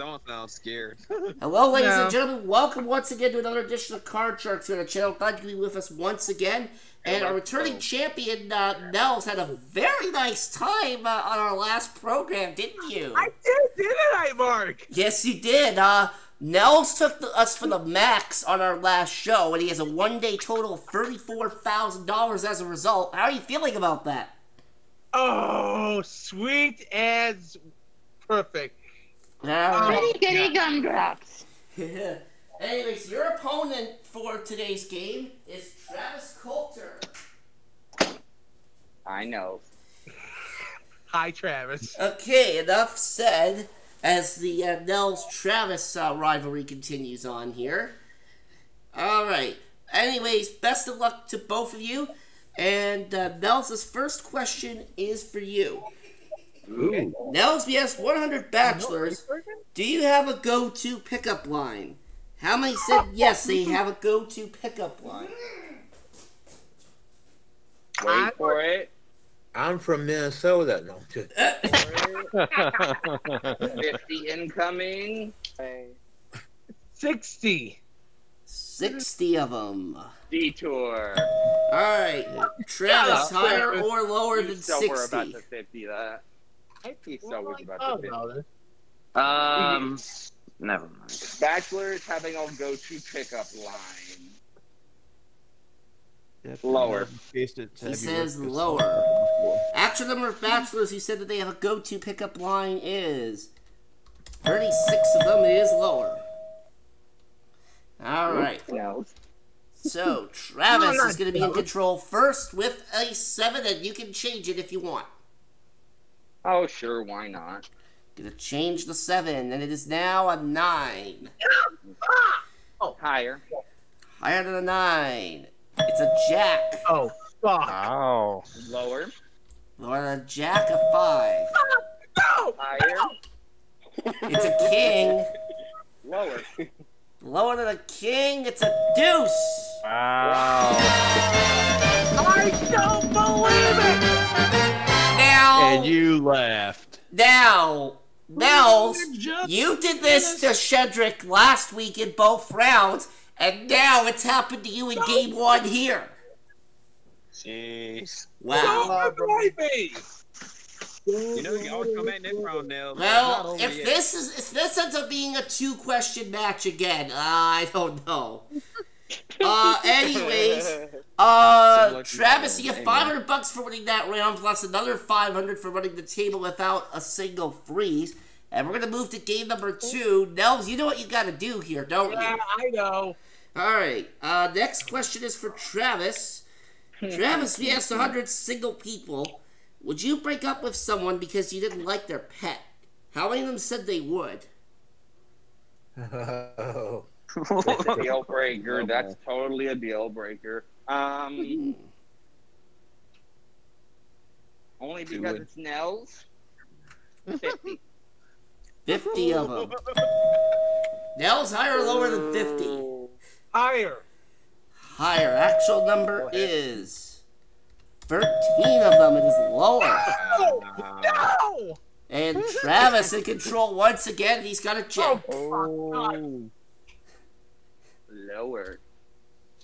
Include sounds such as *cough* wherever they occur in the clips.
Someone sounds scared. *laughs* Hello, ladies No. and gentlemen. Welcome once again to another edition of Card Sharks here on the channel. Glad you be with us once again. And our returning champion, uh, Nels, had a very nice time uh, on our last program, didn't you? I did, didn't I, Mark? Yes, you did. Uh, Nels took the, us for the max on our last show, and he has a one-day total of thirty-four thousand dollars as a result. How are you feeling about that? Oh, sweet as perfect. All Pretty goody gumdrops. Anyways, your opponent for today's game is Travis Coulter. I know. Hi, Travis. Okay, enough said. As the uh, Nels Travis uh, rivalry continues on here. All right. Anyways, best of luck to both of you. And uh, Nels' first question is for you. Okay. Nels, we 100 bachelors. Do you have a go-to pickup line? How many said yes? They have a go-to pickup line. Wait for it. I'm from Minnesota. No, I'm just- uh. 50 incoming. 60. 60 of them. Detour. All right, Travis, Yeah. higher or lower than so we're about 60? to 50 that. I think so we're about to 50. Um, never mind. Bachelors having a go-to pickup line. Lower. He says lower. Actual number of bachelors who said that they have a go-to pickup line is 36 of them is lower. All right, No. so *laughs* Travis No, is going to be in control first with a seven, and you can change it if you want. Oh, sure. Why not? Gonna change the seven, and it is now a nine. *gasps* oh, Higher. Higher than a nine. It's a jack. Oh, fuck. Oh. Lower. Lower than a jack, of five. No! Higher. It's a king. Lower. Lower than a king, it's a deuce. Wow. I don't believe it! Now, And you left. now, Nels, Just- you did this to Shedrick last week in both rounds, and now it's happened to you in game one here. Jeez. Wow. Don't believe me! You know you always come back next round now. Well, if this is if this ends up being a two question match again, I don't know. *laughs* Uh, anyways, uh, Travis, you get 500 bucks for winning that round, plus another 500 for running the table without a single freeze. And we're gonna move to game number two. Nels, you know what you gotta do here, don't you? Yeah, you? I know. All right. Uh, next question is for Travis. *laughs* Travis, we asked 100 single people. Would you break up with someone because you didn't like their pet? How many of them said they would? *laughs* *laughs* Oh. It's a deal breaker. That's totally a deal breaker. Um, *laughs* only because would. it's Nels. 50. *laughs* 50 of them. Nels, higher or lower than 50? Higher. Higher. Actual number is 13 of them. It is lower. No! And Travis in control once again. He's got a check. Oh. Lower.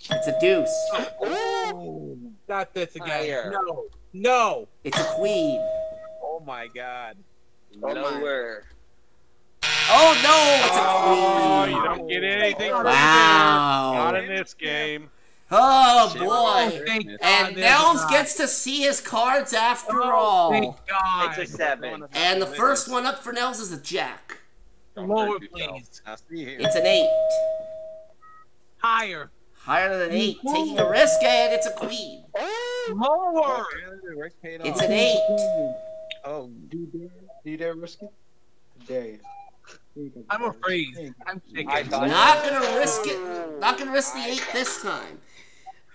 It's a deuce. Oh, not this again. Higher. No. No. It's a queen. Oh my god. Lower. Oh no! It's a Oh, queen. you don't get anything from Wow. Not in this game. Oh boy! Thank And Nels gets to see his cards after Oh, all. Thank God. It's a seven. And the first one up for Nels is a jack. Lower, please. I see here. It's an eight. Higher. Higher than an eight. Taking a risk, and it's a queen. Lower. It's an eight. Oh, Do you dare? Do you dare risk it? Dare you? Here you go. I'm afraid. I'm shaking. I thought- Not gonna risk it. Not gonna risk the eight this time.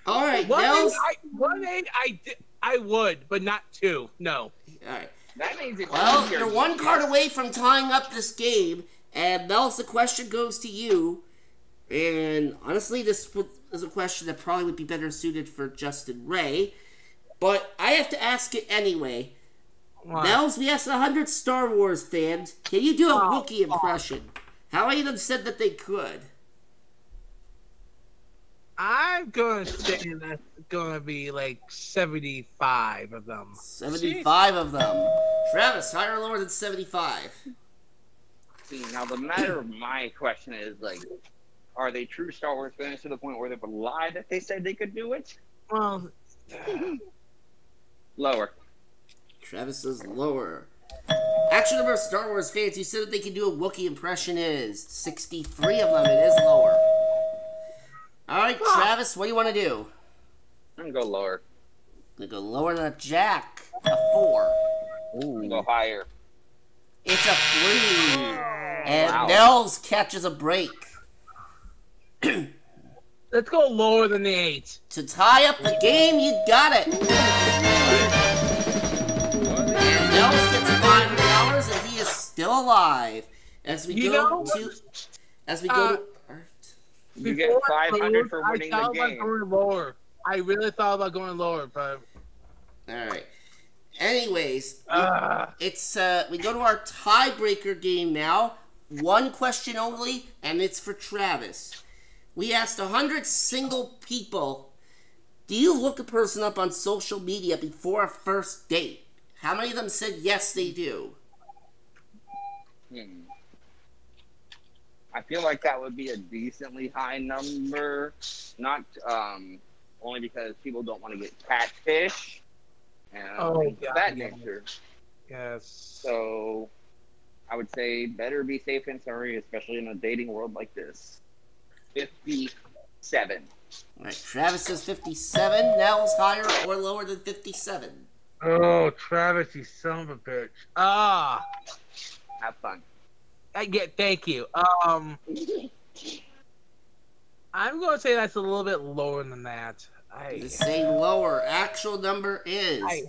All right, One Nels. eight, I, one eight, I, I would, but not two. No. All right. That means it's Well, you're one card away from tying up this game, and Nels, the question goes to you. And honestly, this w- is a question that probably would be better suited for Justin Ray, but I have to ask it anyway. What? Nels, we asked 100 Star Wars fans, can you do a Oh, Wookiee impression? How many of them said that they could? I'm gonna say that's gonna be like 75 of them. 75 of them. Travis, higher or lower than 75? See, now the matter of my question is like, are they true Star Wars fans to the point where they would lie that they said they could do it? Well, *sighs* Lower. Travis says lower. Actual number of Star Wars fans who said that they can do a Wookiee impression is 63 of them. It is lower. Alright, Travis, what do you want to do? I'm gonna go lower. I'm gonna go lower than a Jack. A 4. I'm go higher. It's a 3. And Wow. Nels catches a break. Let's go lower than the eight. To tie up the game, you got it. And Nels gets five hundred dollars, and he is still alive. As we You go know- to, as we go Uh, to, You get 500 for moved, winning I the thought about game. going lower. I really thought about going lower, but all right. Anyways, uh, it's uh, we go to our tiebreaker game now. One question only, and it's for Travis. We asked hundred single people, "Do you look a person up on social media before a first date?" How many of them said yes, they do? Hmm. I feel like that would be a decently high number, not um, only because people don't want to get catfish and Oh, things of God, that yeah. nature. yes. So I would say better be safe than sorry, especially in a dating world like this. Fifty-seven. All right, Travis says 57. Nels higher or lower than 57? Oh, Travis, you son of a bitch. Ah, Have fun. I get. Thank you. Um, I'm gonna say that's a little bit lower than that. I, The same lower. Actual number is I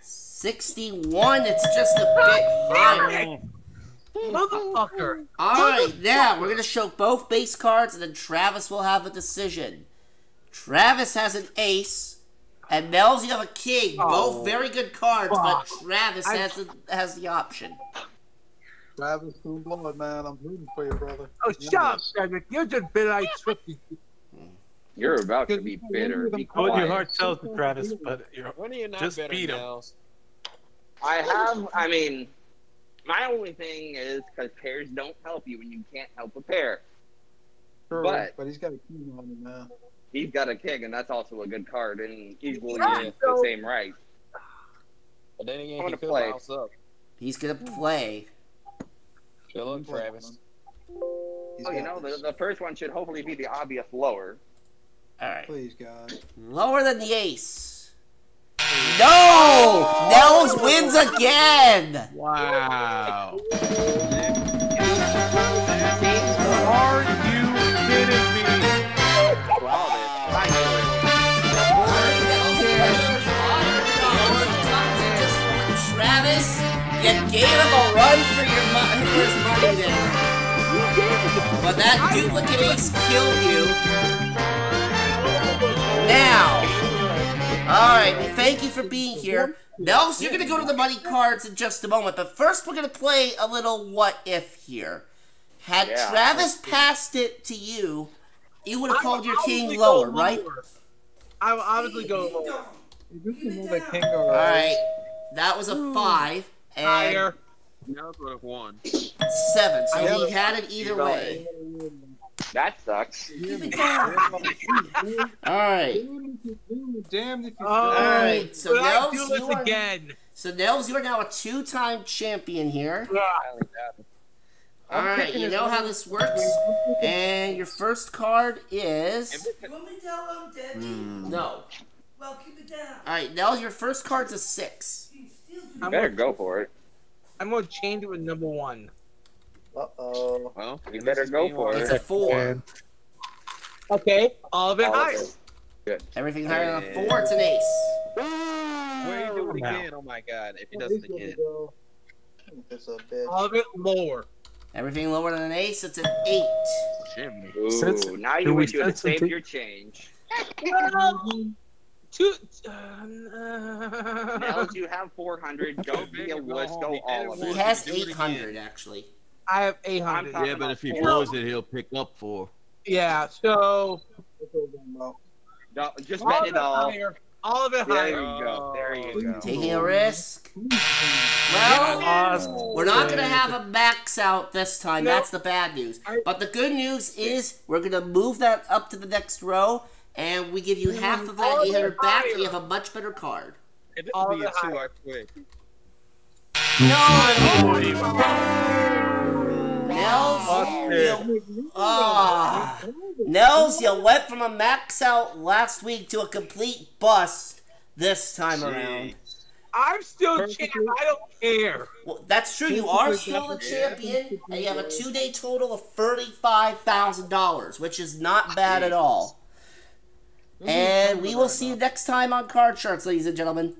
61. It's just a bit higher. Motherfucker. All right, now we're going to show both base cards, and then Travis will have a decision. Travis has an ace, and Nels, you have a king. Oh. Both very good cards, but Travis I- has, the has the option. Travis Cool Blood, man. I'm rooting for you, brother. Oh, shut up, Cedric. You're just bitter. I tricked you. You're about to be bitter. Be What your heart tells you, Travis, but you're When are you not Just better, beat 'em. Nels? I have. I mean, my only thing is because pairs don't help you when you can't help a pair. True, But- but he's got a king on him, man. He's got a king, and that's also a good card, and equally Yeah, in so- the same right. But then I again, wanna he could play. bounce up. He's going to play. Good luck, Travis. He's Oh, you know, the, the first one should hopefully be the obvious lower. All right. Please, God. Lower than the ace. No! Nels wins again! wow. Are you kidding me? Travis, you gave him a run for your money, for his money there. But that duplicate ace killed you. Now, all right. Well, thank you for being here. Nels, you're gonna go to the money cards in just a moment, but first we're gonna play a little what if here. Had Yeah. Travis passed it to you, you would have called your king obviously lower, right? I would obviously go lower. You can move that king over. All right. That was a hmm. five and Higher. Nels would have won. seven, so Yeah, he had it either but- way. That sucks. All right. Damn if *laughs* you All right, so Could Nels, do this you are- again? So Nels, you are now a two-time champion here. Ah. All I'm right, picking you know how this works. And your first card is You want me to tell him, Debbie? Hmm. no. Well, keep it down. All right, Nels, your first card's a six. You still do You better go for it. I'm gonna change it with number one. Uh oh. Well, You better go for it. It's a four. Okay, all of it All of higher. it. Everything higher than a four, it's an ace. Where are you doing Now. again? Oh my god, if he does it gonna again. go. This a bitch. All of it lower. Everything lower than an ace, it's an eight. Jimmy. Ooh, Since- now you we wish you had saved your change. two. Uh, *laughs* Nels, you have 400. Go Don't be a or go wuss. home. Go all of it. once. has Do it again. 800 actually. I have 800. Yeah, but if he blows it, he'll pick up four. Yeah, so Don't- Just all bet it it all. higher. All of it There higher. you go. There you go. Taking a risk. Well, we're not gonna have a max out this time. No. That's the bad news. But the good news is we're gonna move that up to the next row, and we give you half of that All 800 back. higher. You have a much better card. It All will be a the two, high- I quit. Nels, you, ah, Nels, you went from a max out last week to a complete bust this time around. I'm still champ. I don't care. Well, that's true. You are still the champion, and you have a two-day total of thirty-five thousand dollars, which is not bad at all. And we will see you next time on Card Sharks, ladies and gentlemen.